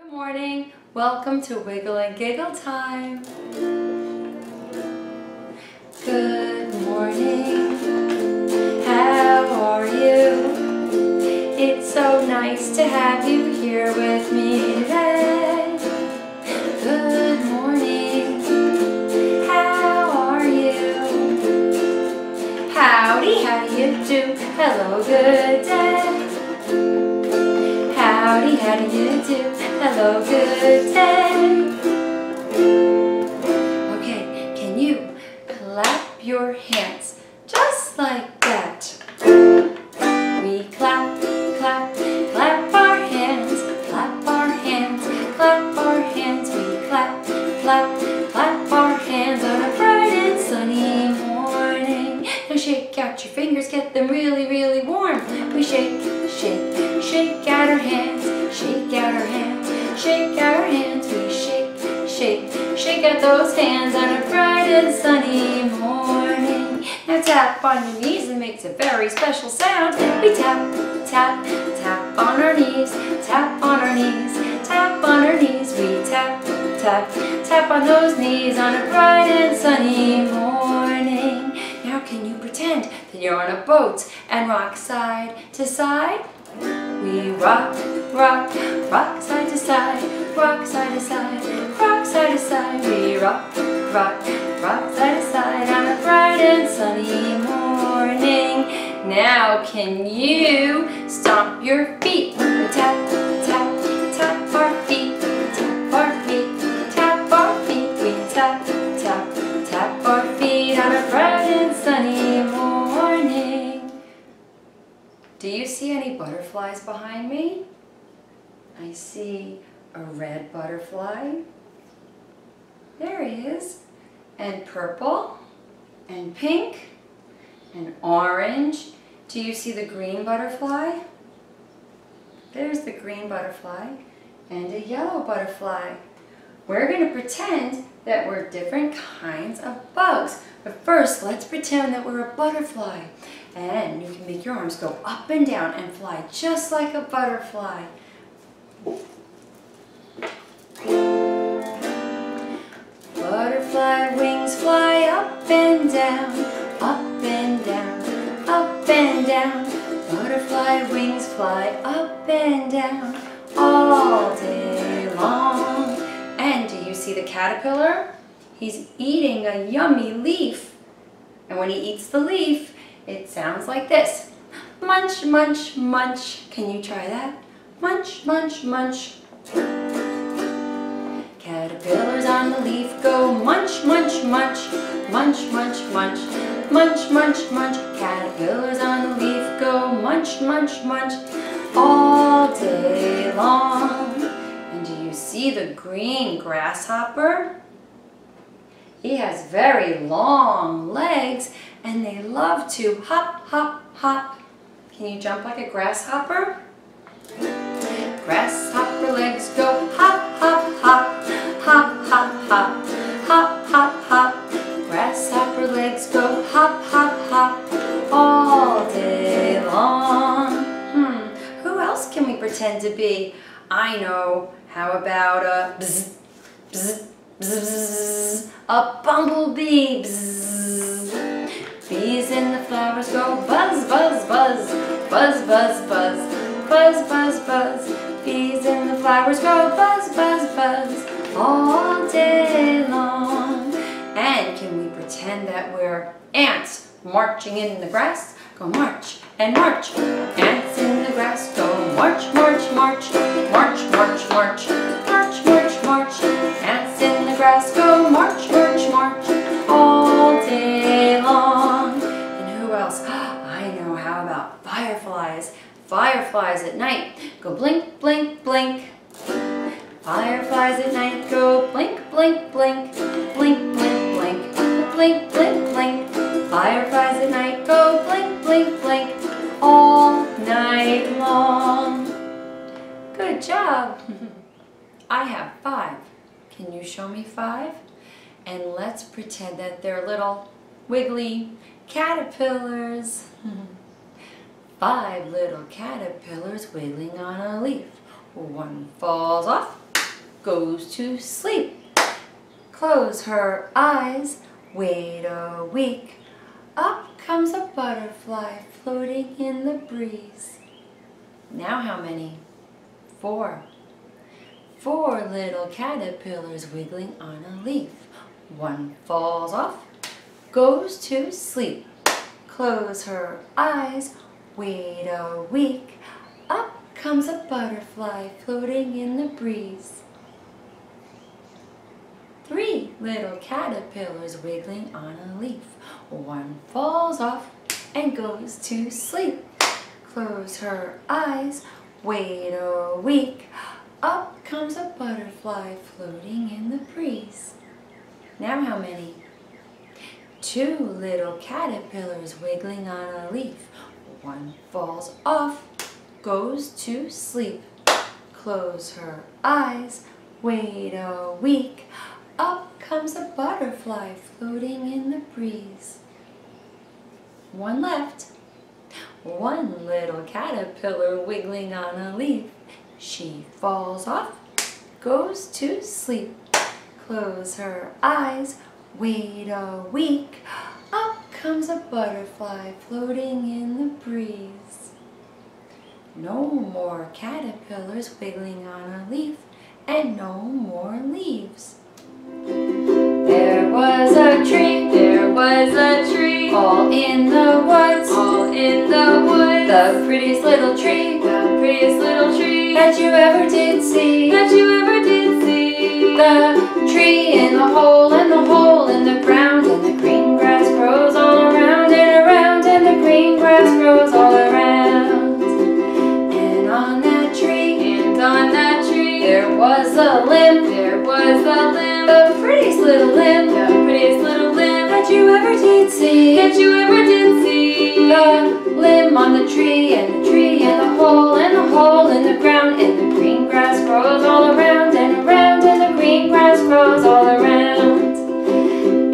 Good morning. Welcome to Wiggle and Giggle time. Good morning. How are you? It's so nice to have you here with me today. Good morning. How are you? Howdy, how do you do? Hello, good day. Howdy, how do you do? Hello, good day. Okay, can you clap your hands just like those hands on a bright and sunny morning. Now tap on your knees, it makes a very special sound. We tap, tap, tap on our knees, tap on our knees, tap on our knees. We tap, tap, tap on those knees on a bright and sunny morning. Now can you pretend that you're on a boat and rock side to side? We rock, rock, rock side to side, rock side to side, rock side to side. Rock, rock, rock side to side on a bright and sunny morning. Now can you stomp your feet? Tap, tap, tap our feet, tap our feet, tap our feet. We tap, tap, tap our feet on a bright and sunny morning. Do you see any butterflies behind me? I see a red butterfly. There he is. And purple, and pink, and orange. Do you see the green butterfly? There's the green butterfly and a yellow butterfly. We're going to pretend that we're different kinds of bugs. But first, let's pretend that we're a butterfly. And you can make your arms go up and down and fly just like a butterfly. Butterfly wings fly up and down, up and down, up and down. Butterfly wings fly up and down all day long. And do you see the caterpillar? He's eating a yummy leaf. And when he eats the leaf, it sounds like this. Munch, munch, munch. Can you try that? Munch, munch, munch. Caterpillars on the leaf go munch, munch, munch, munch, munch, munch, munch, munch, munch. Caterpillars on the leaf go munch, munch, munch all day long. And do you see the green grasshopper? He has very long legs and they love to hop, hop, hop. Can you jump like a grasshopper? Grasshopper legs go hop, hop, hop, hop, hop, hop, hop, hop, hop. Grasshopper legs go hop, hop, hop all day long. Hmm, who else can we pretend to be? I know. How about a bzz, bzz, bzz, bzz, a bumblebee? Bzz. Bees in the flowers go buzz, buzz, buzz, buzz, buzz, buzz, buzz, buzz, buzz. Bees in the flowers go buzz, buzz, buzz all day long. And can we pretend that we're ants marching in the grass? Go march and march. Ants in the grass go march, march, march, march, march, march, march, march, march. Ants in the grass go march, march, march all day long. And who else? I know. How about fireflies? Fireflies at night go blink, blink, blink. Fireflies at night go blink, blink, blink, blink, blink, blink, blink, blink, blink. Fireflies at night go blink, blink, blink all night long. Good job. I have five. Can you show me five? And let's pretend that they're little wiggly caterpillars. Five little caterpillars wiggling on a leaf. One falls off, goes to sleep. Close her eyes, wait a week. Up comes a butterfly floating in the breeze. Now how many? Four. Four little caterpillars wiggling on a leaf. One falls off, goes to sleep. Close her eyes, wait a week. Up comes a butterfly floating in the breeze. Three little caterpillars wiggling on a leaf. One falls off and goes to sleep. Close her eyes, wait a week. Up comes a butterfly floating in the breeze. Now how many? Two little caterpillars wiggling on a leaf. One falls off, goes to sleep. Close her eyes, wait a week. Up comes a butterfly floating in the breeze. One left. One little caterpillar wiggling on a leaf. She falls off, goes to sleep. Close her eyes, wait a week. Up comes a butterfly floating in the breeze. No more caterpillars wiggling on a leaf, and no more leaves. There was a tree, There was a tree, all in the woods, all in the woods. the prettiest little tree. The prettiest little tree. That you ever did see. that you ever did see. The tree in the hole, and the hole in the ground, and the green grass grows all around and around, and the green grass grows all around. And on that tree, And on that tree, there was a limb, there was a limb, the prettiest little limb the prettiest little limb that you ever did see. that you ever did see. The limb on the tree, and the tree in the hole, and the hole in the ground, and the green grass grows all around and around, and the green grass grows all around.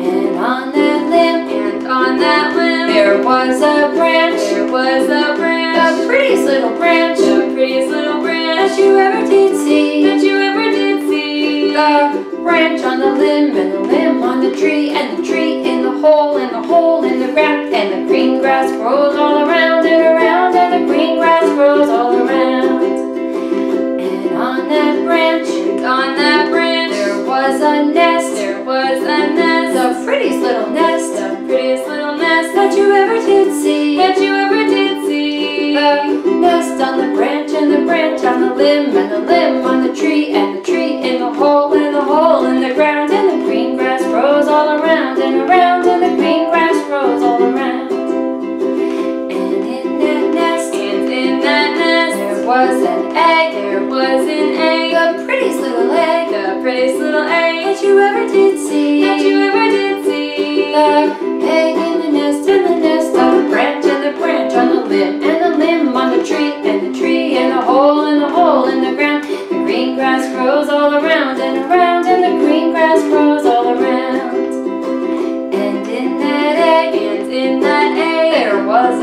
And on that limb, And on that limb, there was a branch, there was a branch, the prettiest little branch the prettiest little branch that you ever did branch on the limb, and the limb on the tree, and the tree in the hole, and the hole in the ground, and the green grass grows all around and around, and the green grass grows all around. And on that branch, on that branch, there was a nest, there was a nest, the prettiest little nest the prettiest little nest that you ever did see. that you ever did see. The nest on the branch, and the branch on the limb, and the limb on the tree, and the ground, and the green grass grows all around and around, and the green grass grows all around. And in that nest, And in that nest, there was an egg, there was an egg, the prettiest little egg the prettiest little egg that you ever did see. that you ever did see. The egg in the nest, and the nest on the branch, and the branch on the limb, and the limb on the tree, and the tree in the hole, and the hole in the ground. The green grass grows all around and around,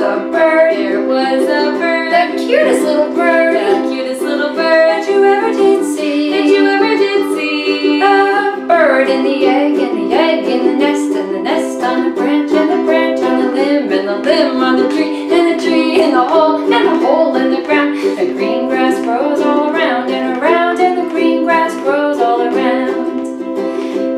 a bird, there was a bird, the cutest little bird the cutest little bird that you ever did see. that you ever did see. The bird in the egg, and the egg in the nest, and the nest on the branch, and the branch on the limb, and the limb on the tree, and the tree in the hole, and the hole in the ground. The green grass grows all around and around, and the green grass grows all around.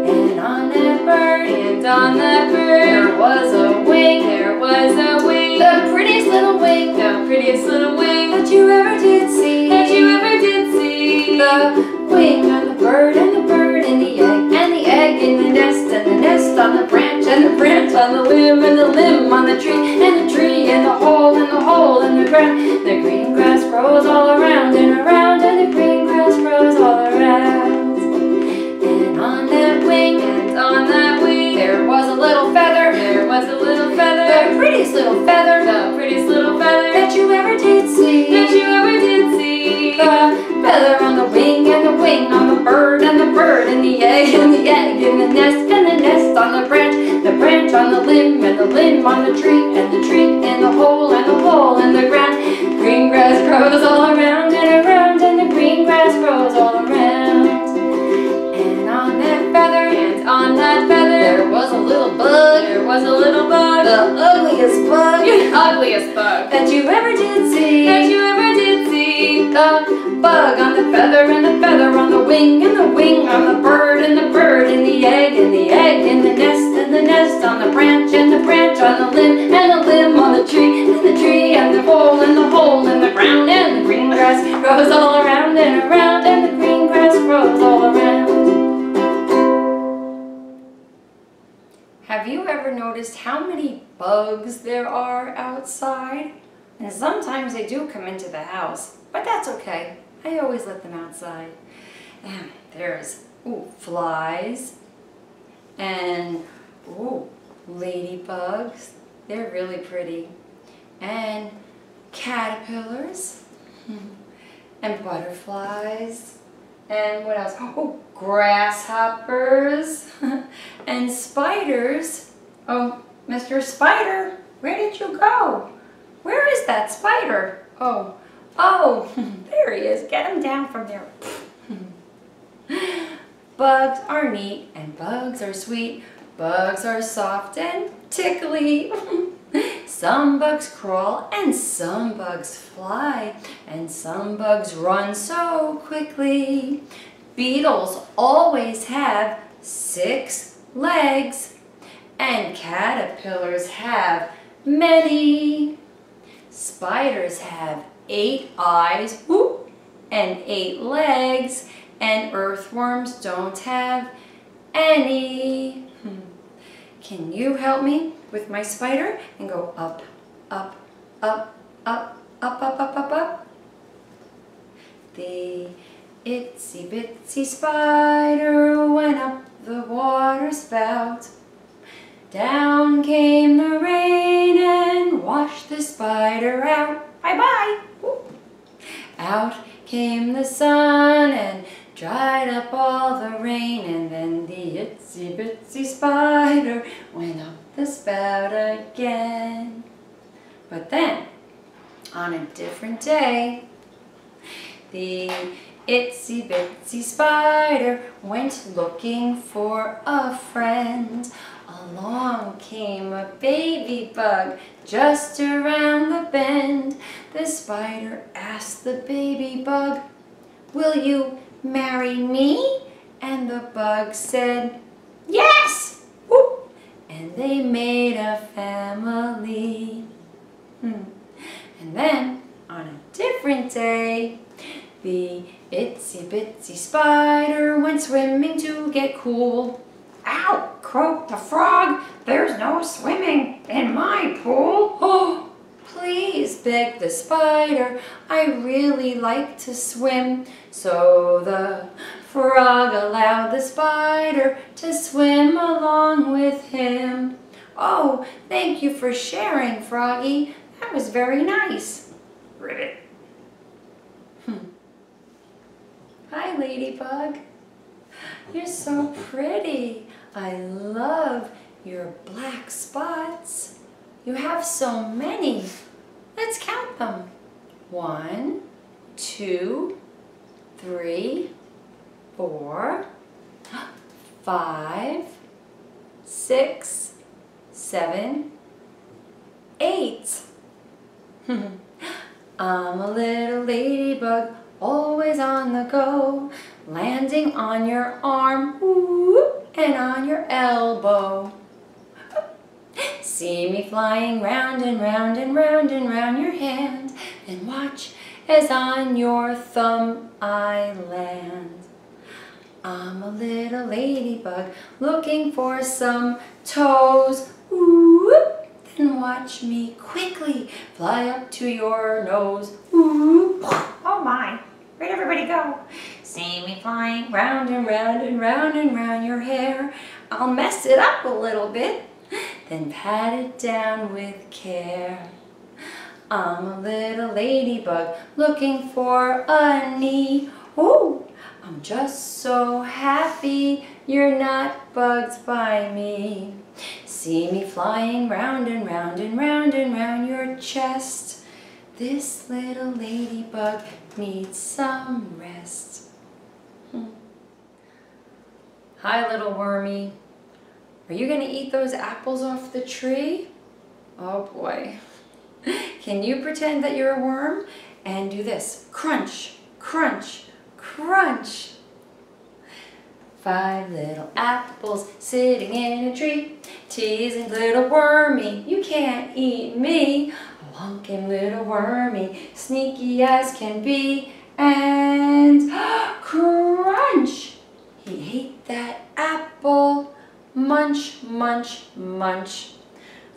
And on that bird, And on that bird, there was a wing, there was a wing, the prettiest little wing the prettiest little wing that you ever did see. that you ever did see. The wing on the bird and the bird in the egg and the egg in the nest and the nest on the branch and the branch on the limb and the limb on the tree and the tree in the hole and the hole in the ground. The green grass grows all around and around and the green grass grows all around. And on that wing And on that wing, there was a little feather, there was a little feather, the prettiest little feather the prettiest little feather that you ever did see. that you ever did see. The feather on the wing and the wing on the bird and the bird and the egg and the egg in the nest and the nest on the branch, the branch on the limb and the limb on the tree and the tree in the hole and the hole in the ground. Green grass grows all around and around and was a little bug. There was a little bug. The ugliest bug The ugliest bug that you ever did see. that you ever did see. The bug on the feather and the feather on the wing and the wing on the bird and the bird and the egg and the egg and the nest and the nest on the branch and the branch on the limb and the limb on the tree and the tree and the hole and the hole in the ground and the green grass grows all around and around and the green grass grows all around. Have you ever noticed how many bugs there are outside? And sometimes they do come into the house, but that's okay. I always let them outside. And there's ooh, flies and ooh, ladybugs. They're really pretty. And caterpillars and butterflies. And what else? Oh, grasshoppers and spiders. Oh, Mr. Spider, where did you go? Where is that spider? Oh, oh, there he is. Get him down from there. Bugs are neat and bugs are sweet. Bugs are soft and tickly. some bugs crawl and some bugs fly and some bugs run so quickly. Beetles always have six legs and caterpillars have many. Spiders have eight eyes whoop, and eight legs and earthworms don't have any. Hmm. Can you help me with my spider and go up, up, up, up, up, up, up, up, up? The itsy bitsy spider went up the water spout. Down came the rain and washed the spider out. Bye bye. Whoop. Out came the sun and dried up all the rain and then the itsy bitsy spider went up the spout again. But then, on a different day, the itsy bitsy spider went looking for a friend. Along came a baby bug just around the bend. The spider asked the baby bug, Will you marry me? And the bug said, Yes! Whoop! And they made a family. Hmm. And then, on a different day, the itsy bitsy spider went swimming to get cool. Ow! croaked the frog. There's no swimming in my pool. Oh, please, begged the spider. I really like to swim. So the frog allowed the spider to swim along with him. Oh, thank you for sharing, Froggy. That was very nice. Ribbit. Hmm. Hi, Ladybug. You're so pretty. I love your black spots. You have so many. Let's count them. One, two, three, four, five, six, seven, eight. I'm a little ladybug, always on the go, landing on your arm, and on your elbow. See me flying round and round and round and round your hand, and watch as on your thumb I land. I'm a little ladybug looking for some toes. Then watch me quickly fly up to your nose. Oh my, where'd everybody go? See me flying round and round and round and round your hair. I'll mess it up a little bit, then pat it down with care. I'm a little ladybug looking for a knee. Oh, I'm just so happy you're not bugs by me. See me flying round and round and round and round your chest. This little ladybug needs some rest. Hmm. Hi, little wormy. Are you going to eat those apples off the tree? Oh boy. Can you pretend that you're a worm and do this? Crunch, crunch, crunch. Five little apples sitting in a tree, teasing little wormy, you can't eat me. Came little wormy, sneaky as can be, and crunch! He ate that apple, munch, munch, munch.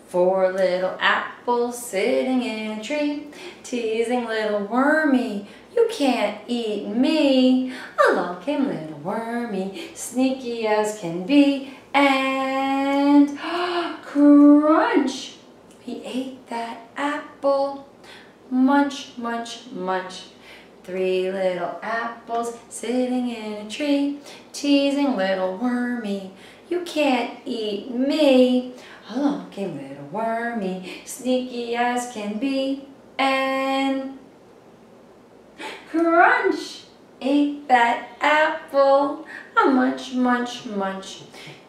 Four little apples sitting in a tree, teasing little wormy, you can't eat me. Along came little wormy, sneaky as can be, and crunch! He ate that apple, munch, munch, munch. Three little apples sitting in a tree, teasing little wormy, you can't eat me. Along came little wormy, sneaky as can be, and crunch! Ate that apple, a munch, munch, munch.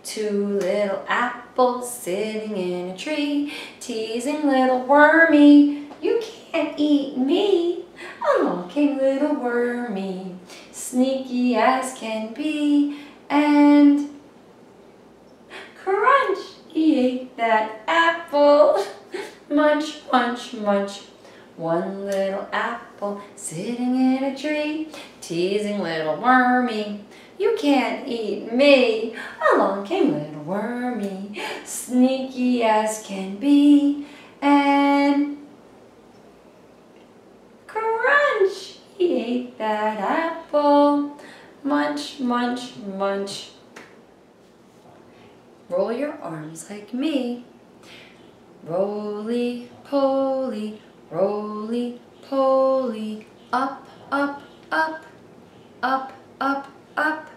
Two little apples sitting in a tree, teasing little wormy, you can't eat me. Along came little wormy, sneaky as can be, and crunch! He ate that apple, munch, munch, munch. One little apple sitting in a tree, teasing little wormy. You can't eat me. Along came little wormy, sneaky as can be, and crunch! He ate that apple, munch, munch, munch. Roll your arms like me. Roly poly, roly poly, up, up, up, up, up, up.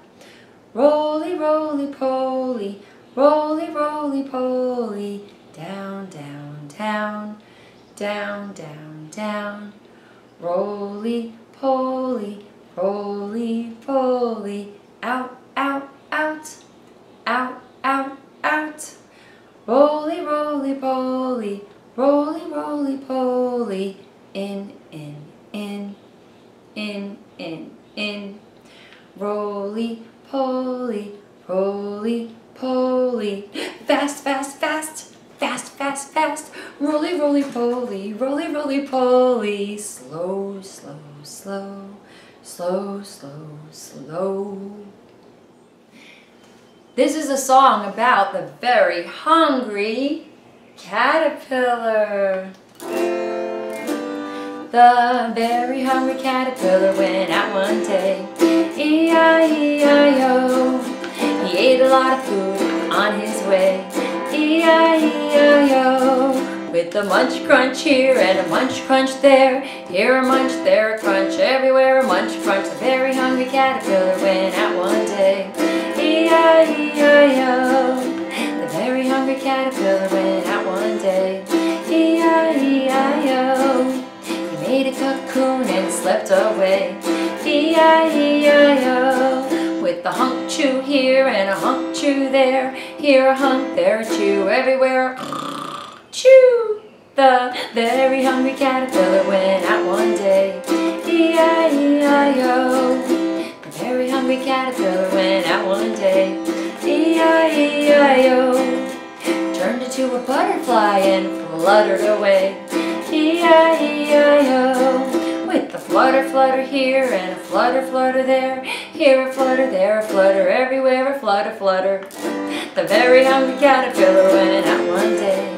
Roly, roly poly, roly, roly poly, down, down, down, down, down, down. Roly poly, roly poly, out, out, out, out, out, out. Roly, roly poly, roly, roly poly, in, in, in, in, in, in. Roly poly, roly poly, fast, fast, fast, fast, fast, fast. Roly, roly poly, roly, roly poly, slow, slow, slow, slow, slow, slow. This is a song about the very hungry caterpillar. The very hungry caterpillar went out one day. E-I-E-I-O. He ate a lot of food on his way. E-I-E-I-O. With a munch crunch here and a munch crunch there. Here a munch, there a crunch, everywhere a munch crunch. The very hungry caterpillar went out one day. E-I-E-I-O. The very hungry caterpillar went out one day. Cocoon and slept away. E-I-E-I-O. With a hunk chew here and a hunk chew there. Here a hunk, there a chew, everywhere. Chew! The very hungry caterpillar went out one day. E-I-E-I-O. The very hungry caterpillar went out one day. E-I-E-I-O. Turned into a butterfly and fluttered away. E-I-E-I-O. With a flutter, flutter here and a flutter, flutter there. Here a flutter, there a flutter, everywhere a flutter, flutter. The very hungry caterpillar went out one day.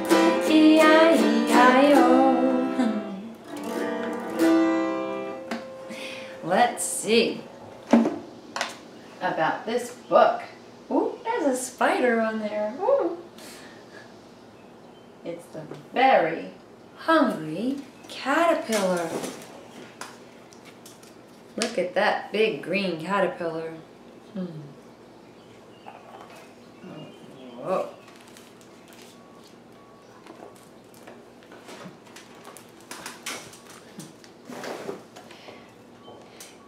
E-I-E-I-O. Hmm. Let's see about this book. Ooh, there's a spider on there. Ooh. It's the very hungry caterpillar. Look at that big green caterpillar. Hmm. Whoa.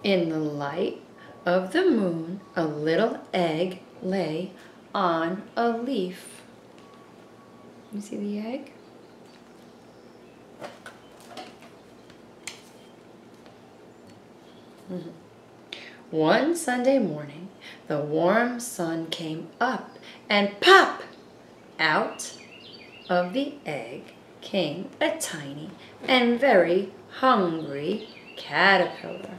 In the light of the moon, a little egg lay on a leaf. You see the egg? Mm-hmm. One Sunday morning, the warm sun came up and pop! Out of the egg came a tiny and very hungry caterpillar.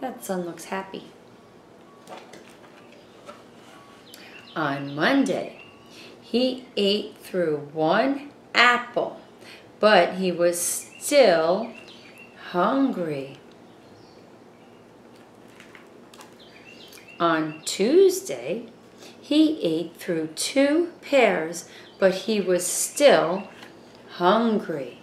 That sun looks happy. On Monday, he ate through one apple, but he was still hungry. On Tuesday, he ate through two pears, but he was still hungry.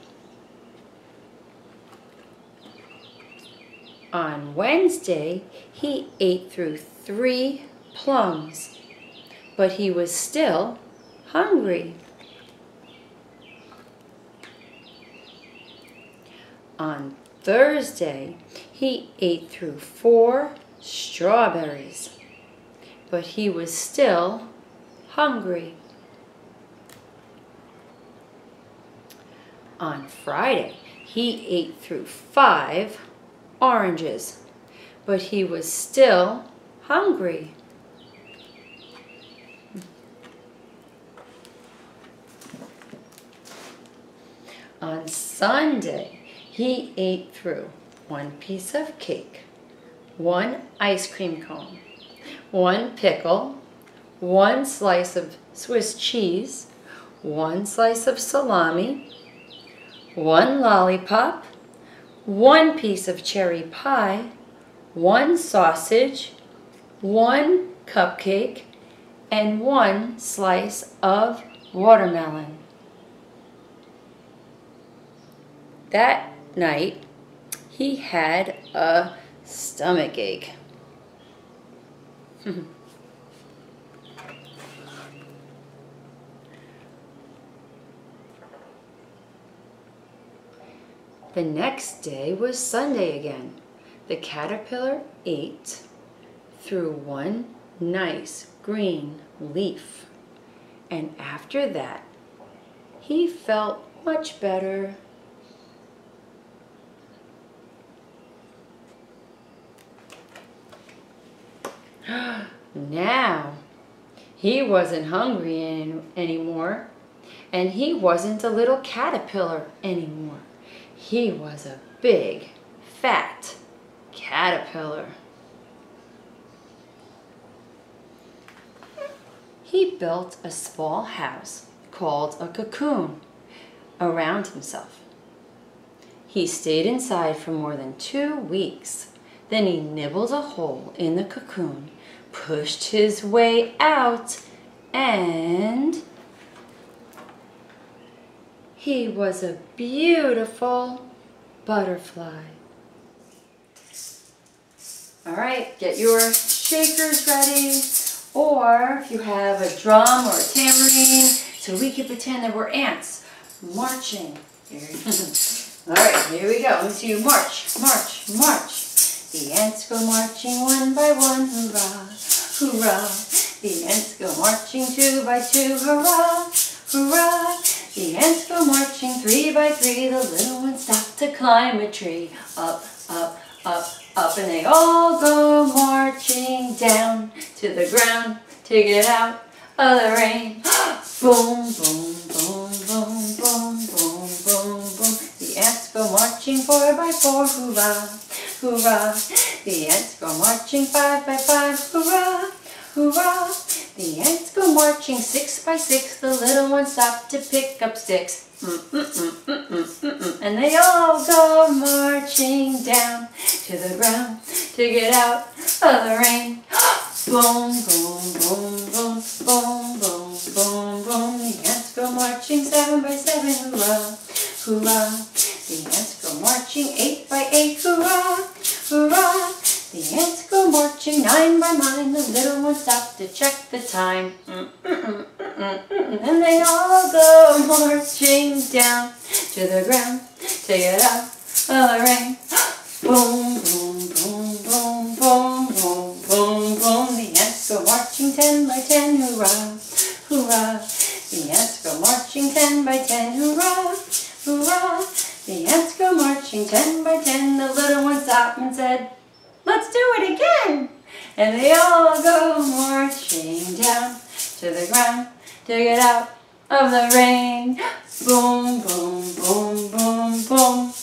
On Wednesday, he ate through three plums, but he was still hungry. On Thursday, he ate through four strawberries, but he was still hungry. On Friday, he ate through five oranges, but he was still hungry. On Sunday, he ate through one piece of cake, one ice cream cone, one pickle, one slice of Swiss cheese, one slice of salami, one lollipop, one piece of cherry pie, one sausage, one cupcake, and one slice of watermelon. That night, he had a stomach ache. The next day was Sunday again. The caterpillar ate through one nice green leaf. And after that, he felt much better. now, he wasn't hungry any anymore, and he wasn't a little caterpillar anymore. He was a big, fat caterpillar. He built a small house called a cocoon around himself. He stayed inside for more than two weeks. Then he nibbled a hole in the cocoon, pushed his way out, and he was a beautiful butterfly. All right, get your shakers ready. Or if you have a drum or a tambourine, so we can pretend that we're ants marching. All right, here we go. Let me see you march, march, march. The ants go marching one by one, hurrah, hurrah. The ants go marching two by two, hurrah, hurrah. The ants go marching three by three, the little ones stop to climb a tree. Up, up, up, up, and they all go marching down to the ground to get out of the rain. boom, boom, boom, boom, boom, boom, boom, boom. The ants go marching four by four, hurrah, hurrah. The ants go marching five by five, hurrah, hurrah. The ants go marching six by six, the little ones stop to pick up sticks. Mm, mm, mm, and they all go marching down to the ground to get out of the rain. boom, let's do it again. And they all go marching down to the ground to get out of the rain. Boom, boom, boom, boom, boom.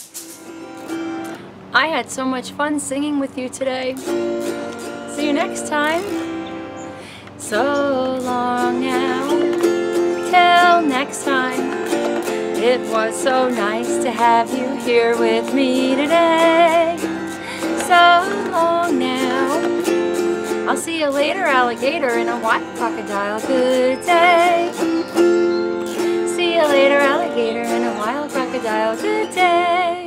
I had so much fun singing with you today. See you next time. So long now. Till next time. It was so nice to have you here with me today. So long now. I'll see you later, alligator, in a white crocodile. Good day. See you later, alligator, and a wild crocodile. Good day.